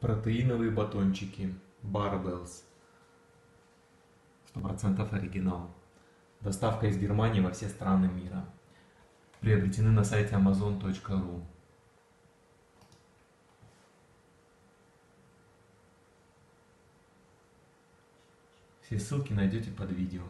Протеиновые батончики Barbells. 100% оригинал. Доставка из Германии во все страны мира. Приобретены на сайте amazon.ru. Все ссылки найдете под видео.